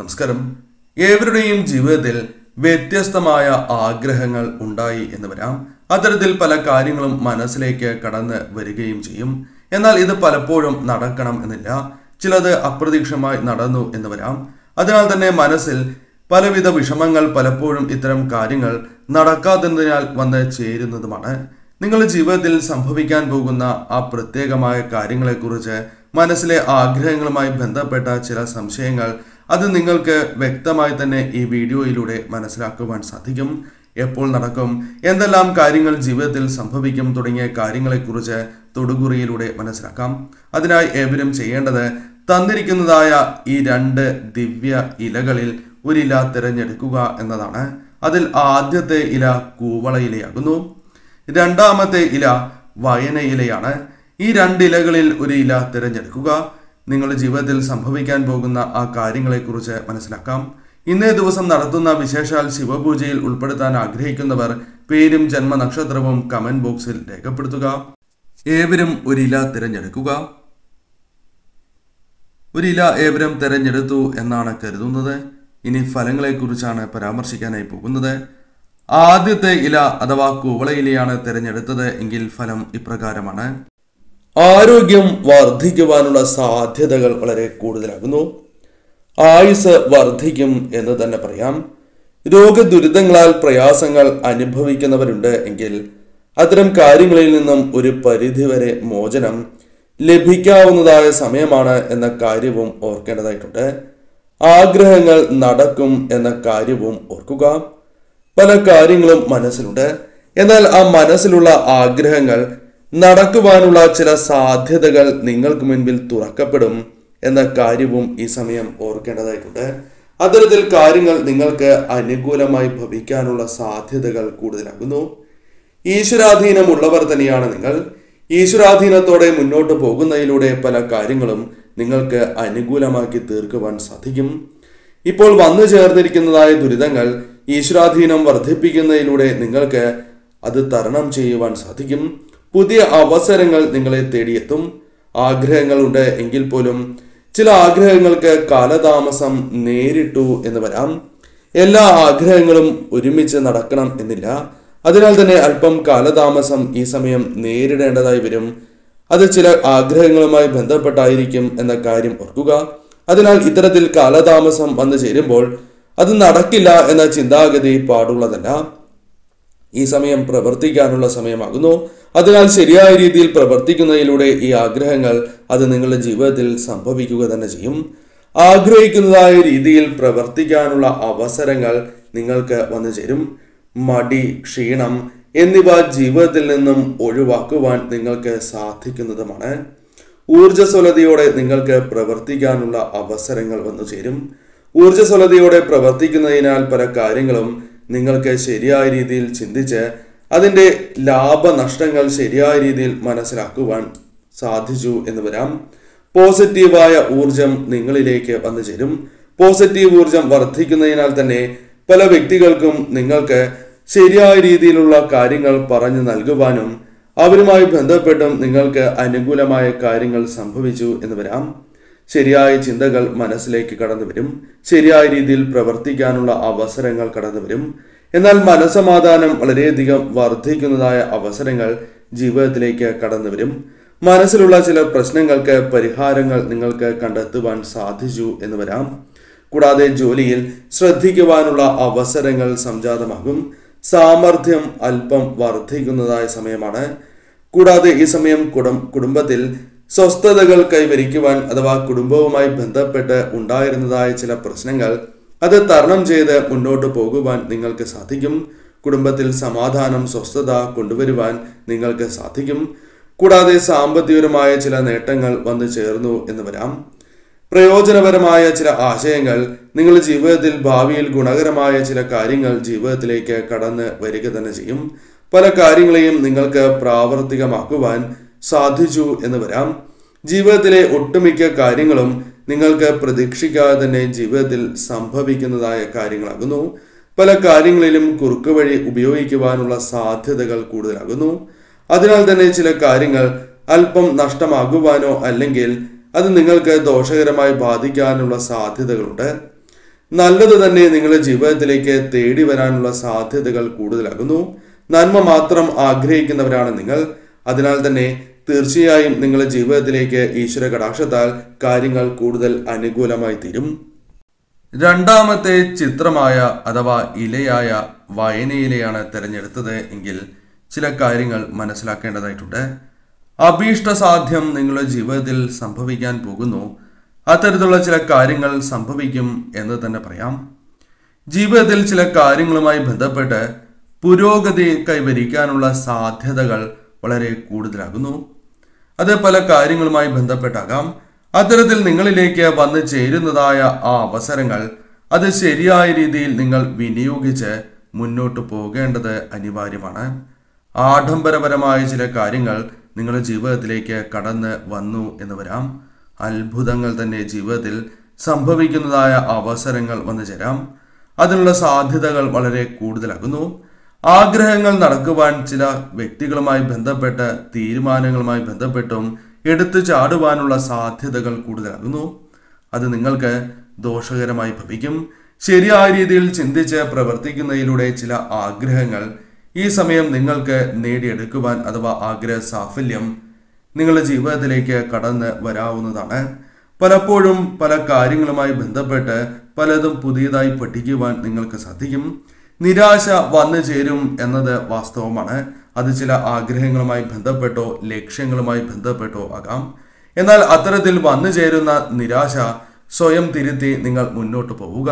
നമസ്കാരം. ഏവരുടെയും ജീവിതത്തിൽ വ്യത്യസ്തമായ ആഗ്രഹങ്ങൾ ഉണ്ടായി എന്ന് വരാം. അത്തരത്തിൽ പല കാര്യങ്ങളും മനസ്സിലേക്ക് കടന്ന് വരികയും ചെയ്യും. എന്നാൽ ഇത് പലപ്പോഴും നടക്കണം എന്നില്ല. ചിലത് അപ്രതീക്ഷമായി നടന്നു എന്ന് വരാം. അതിനാൽ തന്നെ മനസ്സിൽ പലവിധ വിഷമങ്ങൾ പലപ്പോഴും ഇത്തരം കാര്യങ്ങൾ നടക്കാത്തതിനാൽ വന്ന് ചേരുന്നതുമാണ്. നിങ്ങളുടെ ജീവിതത്തിൽ സംഭവിക്കാൻ പോകുന്ന ആ പ്രത്യേകമായ കാര്യങ്ങളെക്കുറിച്ച് മനസ്സിലെ ആഗ്രഹങ്ങളുമായി ബന്ധപ്പെട്ട ചില സംശയങ്ങൾ അത് നിങ്ങൾക്ക് വ്യക്തമായി തന്നെ ഈ വീഡിയോയിലൂടെ മനസ്സിലാക്കുവാൻ സാധിക്കും. എപ്പോൾ നടക്കും എന്തെല്ലാം കാര്യങ്ങൾ ജീവിതത്തിൽ സംഭവിക്കും തുടങ്ങിയ കാര്യങ്ങളെക്കുറിച്ച് തൊടുകുറിയിലൂടെ മനസ്സിലാക്കാം. അതിനായി ഏവരും ചെയ്യേണ്ടത് തന്നിരിക്കുന്നതായ ഈ രണ്ട് ദിവ്യ ഇലകളിൽ ഒരില തിരഞ്ഞെടുക്കുക എന്നതാണ്. അതിൽ ആദ്യത്തെ ഇല കൂവള ഇലയാകുന്നു. രണ്ടാമത്തെ ഇല വയന ഇലയാണ്. ഈ രണ്ട് ഇലകളിൽ ഒരു ഇല തിരഞ്ഞെടുക്കുക. നിങ്ങളുടെ ജീവിതത്തിൽ സംഭവിക്കാൻ പോകുന്ന ആ കാര്യങ്ങളെക്കുറിച്ച് മനസ്സിലാക്കാം. ഇന്നേ ദിവസം നടത്തുന്ന വിശേഷാൽ ശിവപൂജയിൽ ഉൾപ്പെടുത്താൻ ആഗ്രഹിക്കുന്നവർ പേരും ജന്മനക്ഷത്രവും കമന്റ് ബോക്സിൽ രേഖപ്പെടുത്തുക. ഏവരും ഒരില തിരഞ്ഞെടുക്കുക. ഒരില ഏവരും തിരഞ്ഞെടുത്തു എന്നാണ് കരുതുന്നത്. ഇനി ഫലങ്ങളെക്കുറിച്ചാണ് പരാമർശിക്കാനായി പോകുന്നത്. ആദ്യത്തെ ഇല അഥവാ കുവള ഇലയാണ് തിരഞ്ഞെടുത്തത് എങ്കിൽ ഫലം ഇപ്രകാരമാണ്. ആരോഗ്യം വർദ്ധിക്കുവാനുള്ള സാധ്യതകൾ വളരെ കൂടുതലാകുന്നു. ആയുസ് വർദ്ധിക്കും എന്ന് തന്നെ പറയാം. രോഗദുരിതങ്ങളാൽ പ്രയാസങ്ങൾ അനുഭവിക്കുന്നവരുണ്ട് എങ്കിൽ അത്തരം കാര്യങ്ങളിൽ നിന്നും ഒരു പരിധിവരെ മോചനം ലഭിക്കാവുന്നതായ സമയമാണ് എന്ന കാര്യവും ഓർക്കേണ്ടതായിട്ടുണ്ട്. ആഗ്രഹങ്ങൾ നടക്കും എന്ന കാര്യവും ഓർക്കുക. പല കാര്യങ്ങളും മനസ്സിലുണ്ട്. എന്നാൽ ആ മനസ്സിലുള്ള ആഗ്രഹങ്ങൾ നടക്കുവാനുള്ള ചില സാധ്യതകൾ നിങ്ങൾക്ക് മുൻപിൽ തുറക്കപ്പെടും എന്ന കാര്യവും ഈ സമയം ഓർക്കേണ്ടതായിട്ടുണ്ട്. അത്തരത്തിൽ കാര്യങ്ങൾ നിങ്ങൾക്ക് അനുകൂലമായി ഭവിക്കാനുള്ള സാധ്യതകൾ കൂടുതലാകുന്നു. ഈശ്വരാധീനമുള്ളവർ തന്നെയാണ് നിങ്ങൾ. ഈശ്വരാധീനത്തോടെ മുന്നോട്ട് പോകുന്നതിലൂടെ പല കാര്യങ്ങളും നിങ്ങൾക്ക് അനുകൂലമാക്കി തീർക്കുവാൻ സാധിക്കും. ഇപ്പോൾ വന്നു ചേർന്നിരിക്കുന്നതായ ദുരിതങ്ങൾ ഈശ്വരാധീനം വർദ്ധിപ്പിക്കുന്നതിലൂടെ നിങ്ങൾക്ക് അത് തരണം ചെയ്യുവാൻ സാധിക്കും. പുതിയ അവസരങ്ങൾ നിങ്ങളെ തേടിയെത്തും. ആഗ്രഹങ്ങളുണ്ട് എങ്കിൽ പോലും ചില ആഗ്രഹങ്ങൾക്ക് കാലതാമസം നേരിട്ടു എന്ന് വരാം. എല്ലാ ആഗ്രഹങ്ങളും ഒരുമിച്ച് നടക്കണം എന്നില്ല. അതിനാൽ തന്നെ അല്പം കാലതാമസം ഈ സമയം നേരിടേണ്ടതായി വരും. അത് ചില ആഗ്രഹങ്ങളുമായി ബന്ധപ്പെട്ടായിരിക്കും എന്ന കാര്യം ഓർക്കുക. അതിനാൽ ഇത്തരത്തിൽ കാലതാമസം വന്നു ചേരുമ്പോൾ അത് നടക്കില്ല എന്ന ചിന്താഗതി പാടുള്ളതല്ല. ഈ സമയം പ്രവർത്തിക്കാനുള്ള സമയമാകുന്നു. അതിനാൽ ശരിയായ രീതിയിൽ പ്രവർത്തിക്കുന്നതിലൂടെ ഈ ആഗ്രഹങ്ങൾ അത് നിങ്ങളുടെ ജീവിതത്തിൽ സംഭവിക്കുക തന്നെ ചെയ്യും. ആഗ്രഹിക്കുന്നതായ രീതിയിൽ പ്രവർത്തിക്കാനുള്ള അവസരങ്ങൾ നിങ്ങൾക്ക് വന്നു ചേരും. മടി ക്ഷീണം എന്നിവ ജീവിതത്തിൽ നിന്നും ഒഴിവാക്കുവാൻ നിങ്ങൾക്ക് സാധിക്കുന്നതുമാണ്. ഊർജസ്വലതയോടെ നിങ്ങൾക്ക് പ്രവർത്തിക്കാനുള്ള അവസരങ്ങൾ വന്നു ചേരും. ഊർജസ്വലതയോടെ പ്രവർത്തിക്കുന്നതിനാൽ പല കാര്യങ്ങളും നിങ്ങൾക്ക് ശരിയായ രീതിയിൽ ചിന്തിച്ച് അതിന്റെ ലാഭനഷ്ടങ്ങൾ ശരിയായ രീതിയിൽ മനസ്സിലാക്കുവാൻ സാധിച്ചു എന്ന് വരാം. പോസിറ്റീവായ ഊർജം നിങ്ങളിലേക്ക് വന്നു ചേരും. പോസിറ്റീവ് ഊർജം വർദ്ധിക്കുന്നതിനാൽ തന്നെ പല വ്യക്തികൾക്കും നിങ്ങൾക്ക് ശരിയായ രീതിയിലുള്ള കാര്യങ്ങൾ പറഞ്ഞു നൽകുവാനും അവരുമായി ബന്ധപ്പെട്ടും നിങ്ങൾക്ക് അനുകൂലമായ കാര്യങ്ങൾ സംഭവിച്ചു എന്ന് വരാം. ശരിയായ ചിന്തകൾ മനസ്സിലേക്ക് കടന്നു വരും ശരിയായ രീതിയിൽ പ്രവർത്തിക്കാനുള്ള അവസരങ്ങൾ കടന്നു വരും എന്നാൽ മനസമാധാനം വളരെയധികം വർദ്ധിക്കുന്നതായ അവസരങ്ങൾ ജീവിതത്തിലേക്ക് കടന്നു വരും. മനസ്സിലുള്ള ചില പ്രശ്നങ്ങൾക്ക് പരിഹാരങ്ങൾ നിങ്ങൾക്ക് കണ്ടെത്തുവാൻ സാധിച്ചു എന്ന് വരാം. കൂടാതെ ജോലിയിൽ ശ്രദ്ധിക്കുവാനുള്ള അവസരങ്ങൾ സംജാതമാകും. സാമർഥ്യം അല്പം വർദ്ധിക്കുന്നതായ സമയമാണ്. കൂടാതെ ഈ സമയം കുടം കുടുംബത്തിൽ സ്വസ്ഥതകൾ കൈവരിക്കുവാൻ അഥവാ കുടുംബവുമായി ബന്ധപ്പെട്ട് ഉണ്ടായിരുന്നതായ ചില പ്രശ്നങ്ങൾ അത് തരണം ചെയ്ത് മുന്നോട്ട് പോകുവാൻ നിങ്ങൾക്ക് സാധിക്കും. കുടുംബത്തിൽ സമാധാനം സ്വസ്ഥത കൊണ്ടുവരുവാൻ നിങ്ങൾക്ക് സാധിക്കും. കൂടാതെ സാമ്പത്തികപരമായ ചില നേട്ടങ്ങൾ വന്നു ചേർന്നു എന്ന് വരാം. പ്രയോജനപരമായ ചില ആശയങ്ങൾ നിങ്ങളുടെ ജീവിതത്തിൽ ഭാവിയിൽ ഗുണകരമായ ചില കാര്യങ്ങൾ ജീവിതത്തിലേക്ക് കടന്ന് വരിക തന്നെ ചെയ്യും. പല കാര്യങ്ങളെയും നിങ്ങൾക്ക് പ്രാവർത്തികമാക്കുവാൻ സാധിച്ചു എന്ന് വരാം. ജീവിതത്തിലെ ഒട്ടുമിക്ക കാര്യങ്ങളും നിങ്ങൾക്ക് പ്രതീക്ഷിക്കാതെ തന്നെ ജീവിതത്തിൽ സംഭവിക്കുന്നതായ കാര്യങ്ങളാകുന്നു. പല കാര്യങ്ങളിലും കുറുക്ക് വഴി ഉപയോഗിക്കുവാനുള്ള സാധ്യതകൾ കൂടുതലാകുന്നു. അതിനാൽ തന്നെ ചില കാര്യങ്ങൾ അല്പം നഷ്ടമാകുവാനോ അല്ലെങ്കിൽ അത് നിങ്ങൾക്ക് ദോഷകരമായി ബാധിക്കാനുള്ള സാധ്യതകളുണ്ട്. നല്ലത് തന്നെ നിങ്ങളുടെ ജീവിതത്തിലേക്ക് തേടി വരാനുള്ള സാധ്യതകൾ കൂടുതലാകുന്നു. നന്മ മാത്രം ആഗ്രഹിക്കുന്നവരാണ് നിങ്ങൾ. അതിനാൽ തന്നെ തീർച്ചയായും നിങ്ങളുടെ ജീവിതത്തിലേക്ക് ഈശ്വര കടാക്ഷത്താൽ കാര്യങ്ങൾ കൂടുതൽ അനുകൂലമായി തീരും. രണ്ടാമത്തെ ചിത്രമായ അഥവാ ഇലയായ വായനയിലെയാണ് തിരഞ്ഞെടുത്തത് എങ്കിൽ ചില കാര്യങ്ങൾ മനസ്സിലാക്കേണ്ടതായിട്ടുണ്ട്. അഭീഷ്ടസാധ്യം നിങ്ങളുടെ ജീവിതത്തിൽ സംഭവിക്കാൻ പോകുന്നു. അത്തരത്തിലുള്ള ചില കാര്യങ്ങൾ സംഭവിക്കും എന്ന് തന്നെ പറയാം. ജീവിതത്തിൽ ചില കാര്യങ്ങളുമായി ബന്ധപ്പെട്ട് പുരോഗതി കൈവരിക്കാനുള്ള സാധ്യതകൾ വളരെ കൂടുതലാകുന്നു. അത് പല കാര്യങ്ങളുമായി ബന്ധപ്പെട്ടാകാം. അത്തരത്തിൽ നിങ്ങളിലേക്ക് വന്നു ചേരുന്നതായ ആ അവസരങ്ങൾ അത് ശരിയായ രീതിയിൽ നിങ്ങൾ വിനിയോഗിച്ച് മുന്നോട്ട് പോകേണ്ടത് അനിവാര്യമാണ്. ആഡംബരപരമായ ചില കാര്യങ്ങൾ നിങ്ങളുടെ ജീവിതത്തിലേക്ക് കടന്ന് വന്നു എന്ന് വരാം. അത്ഭുതങ്ങൾ തന്നെ ജീവിതത്തിൽ സംഭവിക്കുന്നതായ അവസരങ്ങൾ വന്നു ചേരാം. അതിനുള്ള സാധ്യതകൾ വളരെ കൂടുതലാകുന്നു. ആഗ്രഹങ്ങൾ നടക്കുവാൻ ചില വ്യക്തികളുമായി ബന്ധപ്പെട്ട് തീരുമാനങ്ങളുമായി ബന്ധപ്പെട്ടും എടുത്തു ചാടുവാനുള്ള സാധ്യതകൾ കൂടുതലാകുന്നു. അത് നിങ്ങൾക്ക് ദോഷകരമായി ഭവിക്കും. ശരിയായ രീതിയിൽ ചിന്തിച്ച് പ്രവർത്തിക്കുന്നതിലൂടെ ചില ആഗ്രഹങ്ങൾ ഈ സമയം നിങ്ങൾക്ക് നേടിയെടുക്കുവാൻ അഥവാ ആഗ്രഹ സാഫല്യം നിങ്ങളുടെ ജീവിതത്തിലേക്ക് കടന്ന് വരാവുന്നതാണ്. പലപ്പോഴും പല കാര്യങ്ങളുമായി ബന്ധപ്പെട്ട് പലതും പുതിയതായി പഠിക്കുവാൻ നിങ്ങൾക്ക് സാധിക്കും. നിരാശ വന്നു ചേരും എന്നത് വാസ്തവമാണ്. അത് ചില ആഗ്രഹങ്ങളുമായി ബന്ധപ്പെട്ടോ ലക്ഷ്യങ്ങളുമായി ബന്ധപ്പെട്ടോ ആകാം. എന്നാൽ അത്തരത്തിൽ വന്നു ചേരുന്ന നിരാശ സ്വയം തിരുത്തി നിങ്ങൾ മുന്നോട്ട് പോവുക.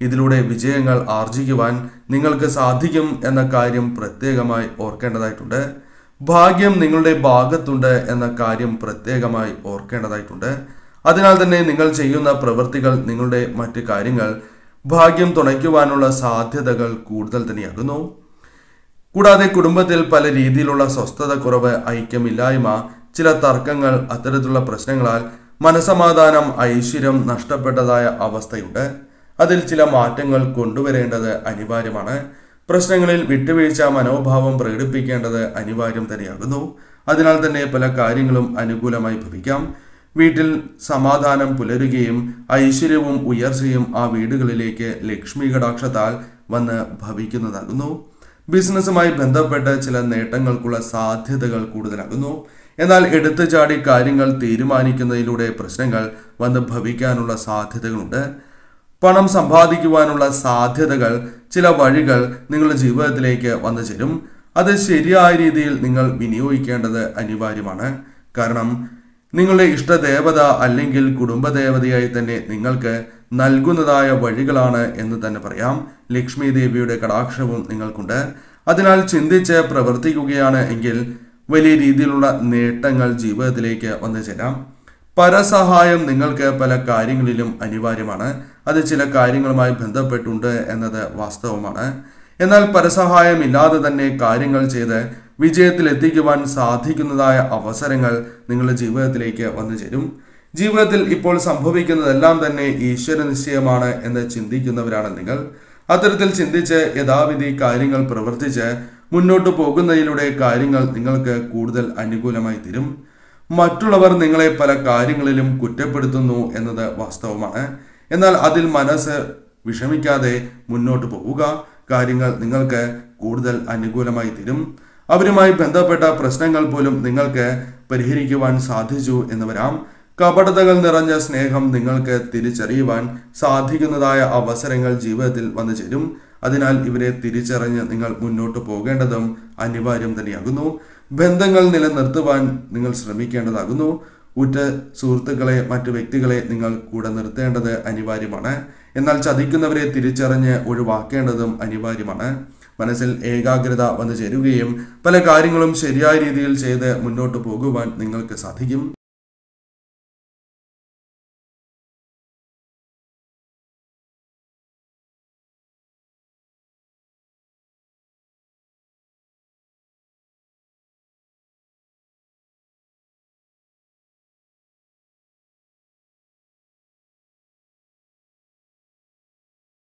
ഇതിലൂടെ വിജയങ്ങൾ ആർജിക്കുവാൻ നിങ്ങൾക്ക് സാധിക്കും എന്ന കാര്യം പ്രത്യേകമായി ഓർക്കേണ്ടതായിട്ടുണ്ട്. ഭാഗ്യം നിങ്ങളുടെ ഭാഗത്തുണ്ട് എന്ന കാര്യം പ്രത്യേകമായി ഓർക്കേണ്ടതായിട്ടുണ്ട്. അതിനാൽ തന്നെ നിങ്ങൾ ചെയ്യുന്ന പ്രവൃത്തികൾ നിങ്ങളുടെ മറ്റ് കാര്യങ്ങൾ ഭാഗ്യം തുണയ്ക്കുവാനുള്ള സാധ്യതകൾ കൂടുതൽ തന്നെയാകുന്നു. കൂടാതെ കുടുംബത്തിൽ പല രീതിയിലുള്ള സ്വസ്ഥത കുറവ് ഐക്യമില്ലായ്മ ചില തർക്കങ്ങൾ അത്തരത്തിലുള്ള പ്രശ്നങ്ങളാൽ മനസമാധാനം ഐശ്വര്യം നഷ്ടപ്പെട്ടതായ അവസ്ഥയുണ്ട്. അതിൽ ചില മാറ്റങ്ങൾ കൊണ്ടുവരേണ്ടത് അനിവാര്യമാണ്. പ്രശ്നങ്ങളിൽ വിട്ടുവീഴ്ച മനോഭാവം പ്രകടിപ്പിക്കേണ്ടത് അനിവാര്യം തന്നെയാകുന്നു. അതിനാൽ തന്നെ പല കാര്യങ്ങളും അനുകൂലമായി ഭവിക്കാം. വീട്ടിൽ സമാധാനം പുലരുകയും ഐശ്വര്യവും ഉയർച്ചയും ആ വീടുകളിലേക്ക് ലക്ഷ്മി കടാക്ഷത്താൽ വന്ന് ഭവിക്കുന്നതാകുന്നു. ബിസിനസ്സുമായി ബന്ധപ്പെട്ട ചില നേട്ടങ്ങൾക്കുള്ള സാധ്യതകൾ കൂടുതലാകുന്നു. എന്നാൽ എടുത്തു ചാടി കാര്യങ്ങൾ തീരുമാനിക്കുന്നതിലൂടെ പ്രശ്നങ്ങൾ വന്ന് ഭവിക്കാനുള്ള സാധ്യതകളുണ്ട്. പണം സമ്പാദിക്കുവാനുള്ള സാധ്യതകൾ ചില വഴികൾ നിങ്ങളുടെ ജീവിതത്തിലേക്ക് വന്നു ചേരും. അത് ശരിയായ രീതിയിൽ നിങ്ങൾ വിനിയോഗിക്കേണ്ടത് അനിവാര്യമാണ്. കാരണം നിങ്ങളുടെ ഇഷ്ടദേവത അല്ലെങ്കിൽ കുടുംബദേവതയായി തന്നെ നിങ്ങൾക്ക് നൽകുന്നതായ വഴികളാണ് എന്ന് തന്നെ പറയാം. ലക്ഷ്മി ദേവിയുടെ കടാക്ഷവും നിങ്ങൾക്കുണ്ട്. അതിനാൽ ചിന്തിച്ച് പ്രവർത്തിക്കുകയാണ് എങ്കിൽ വലിയ രീതിയിലുള്ള നേട്ടങ്ങൾ ജീവിതത്തിലേക്ക് വന്നു ചേരാം. പരസഹായം നിങ്ങൾക്ക് പല കാര്യങ്ങളിലും അനിവാര്യമാണ്. അത് ചില കാര്യങ്ങളുമായി ബന്ധപ്പെട്ടുണ്ട് എന്നത് വാസ്തവമാണ്. എന്നാൽ പരസഹായം ഇല്ലാതെ തന്നെ കാര്യങ്ങൾ ചെയ്ത് വിജയത്തിൽ എത്തിക്കുവാൻ സാധിക്കുന്നതായ അവസരങ്ങൾ നിങ്ങളുടെ ജീവിതത്തിലേക്ക് വന്നു ചേരും. ജീവിതത്തിൽ ഇപ്പോൾ സംഭവിക്കുന്നതെല്ലാം തന്നെ ഈശ്വര നിശ്ചയമാണ് എന്ന് ചിന്തിക്കുന്നവരാണ് നിങ്ങൾ. അത്തരത്തിൽ ചിന്തിച്ച് യഥാവിധി കാര്യങ്ങൾ പ്രവർത്തിച്ച് മുന്നോട്ട് പോകുന്നതിലൂടെ കാര്യങ്ങൾ നിങ്ങൾക്ക് കൂടുതൽ അനുകൂലമായി തീരും. മറ്റുള്ളവർ നിങ്ങളെ പല കാര്യങ്ങളിലും കുറ്റപ്പെടുത്തുന്നു എന്നത് വാസ്തവമാണ്. എന്നാൽ അതിൽ മനസ്സ് വിഷമിക്കാതെ മുന്നോട്ട് പോവുക. കാര്യങ്ങൾ നിങ്ങൾക്ക് കൂടുതൽ അനുകൂലമായി തീരും. അവരുമായി ബന്ധപ്പെട്ട പ്രശ്നങ്ങൾ പോലും നിങ്ങൾക്ക് പരിഹരിക്കുവാൻ സാധിച്ചു എന്ന് വരാം കപടതകൾ നിറഞ്ഞ സ്നേഹം നിങ്ങൾക്ക് തിരിച്ചറിയുവാൻ സാധിക്കുന്നതായ അവസരങ്ങൾ ജീവിതത്തിൽ വന്നു ചേരും. അതിനാൽ ഇവരെ തിരിച്ചറിഞ്ഞ് നിങ്ങൾ മുന്നോട്ട് പോകേണ്ടതും അനിവാര്യം തന്നെയാകുന്നു. ബന്ധങ്ങൾ നിലനിർത്തുവാൻ നിങ്ങൾ ശ്രമിക്കേണ്ടതാകുന്നു. ഉറ്റ സുഹൃത്തുക്കളെ മറ്റു വ്യക്തികളെ നിങ്ങൾ കൂടെ നിർത്തേണ്ടത് അനിവാര്യമാണ്. എന്നാൽ ചതിക്കുന്നവരെ തിരിച്ചറിഞ്ഞ് ഒഴിവാക്കേണ്ടതും അനിവാര്യമാണ്. മനസ്സിൽ ഏകാഗ്രത വന്നു ചേരുകയും പല കാര്യങ്ങളും ശരിയായ രീതിയിൽ ചെയ്ത് മുന്നോട്ട് പോകുവാൻ നിങ്ങൾക്ക് സാധിക്കും.